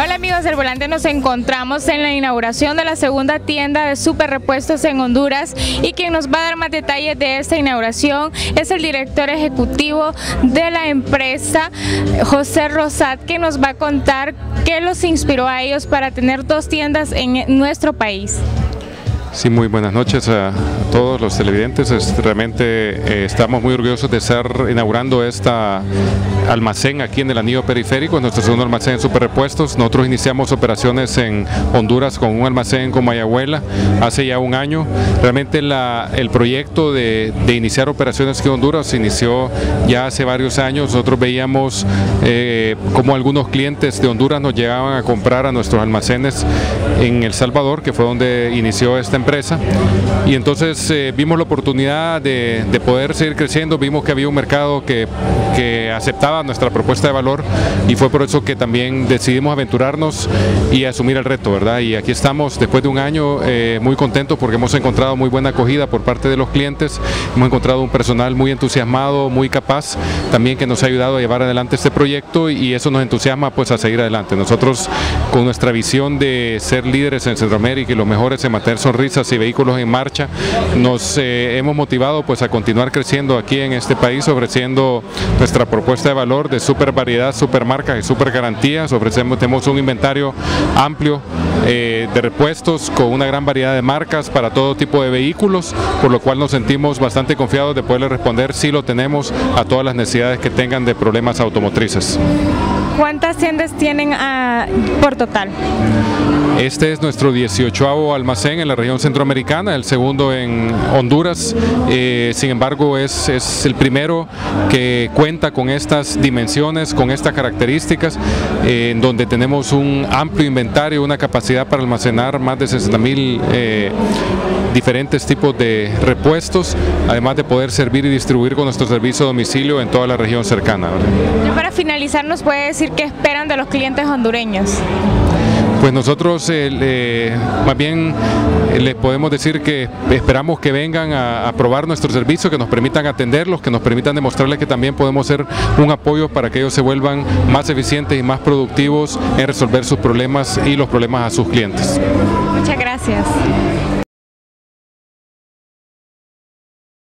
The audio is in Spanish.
Hola amigos del volante, nos encontramos en la inauguración de la segunda tienda de super repuestos en Honduras. Y quien nos va a dar más detalles de esta inauguración es el director ejecutivo de la empresa, José Rosat, que nos va a contar qué los inspiró a ellos para tener dos tiendas en nuestro país. Sí, muy buenas noches a todos los televidentes. Realmente eh, estamos muy orgullosos de estar inaugurando esta almacén aquí en el anillo periférico, nuestro segundo almacén de superrepuestos. Nosotros iniciamos operaciones en Honduras con un almacén con Mayahuela hace ya un año. Realmente el proyecto de, iniciar operaciones aquí en Honduras se inició ya hace varios años. Nosotros veíamos eh, como algunos clientes de Honduras nos llegaban a comprar a nuestros almacenes en El Salvador, que fue donde inició esta empresa. Y entonces eh, vimos la oportunidad de, poder seguir creciendo, vimos que había un mercado que, aceptaba nuestra propuesta de valor y fue por eso que también decidimos aventurarnos y asumir el reto, ¿verdad? Y aquí estamos después de un año eh, muy contentos porque hemos encontrado muy buena acogida por parte de los clientes, hemos encontrado un personal muy entusiasmado, muy capaz, también que nos ha ayudado a llevar adelante este proyecto y eso nos entusiasma pues a seguir adelante. Nosotros con nuestra visión de ser líderes en Centroamérica y los mejores en mantener sonrisas y vehículos en marcha, nos eh, hemos motivado pues a continuar creciendo aquí en este país ofreciendo nuestra propuesta de valor de super variedad, super marcas y super garantías. Ofrecemos tenemos un inventario amplio eh, de repuestos con una gran variedad de marcas para todo tipo de vehículos, por lo cual nos sentimos bastante confiados de poderle responder si lo tenemos a todas las necesidades que tengan de problemas automotrices. ¿Cuántas tiendas tienen ah, por total? Este es nuestro 18 almacén en la región centroamericana, el segundo en Honduras, eh, sin embargo es, es, el primero que cuenta con estas dimensiones, con estas características, eh, en donde tenemos un amplio inventario, una capacidad para almacenar más de 60 mil eh, diferentes tipos de repuestos, además de poder servir y distribuir con nuestro servicio de domicilio en toda la región cercana. para finalizar, ¿nos puede decir qué esperan de los clientes hondureños? Pues nosotros eh, más bien eh, les podemos decir que esperamos que vengan a, probar nuestro servicio, que nos permitan atenderlos, que nos permitan demostrarles que también podemos ser un apoyo para que ellos se vuelvan más eficientes y más productivos en resolver sus problemas y los problemas a sus clientes. Muchas gracias.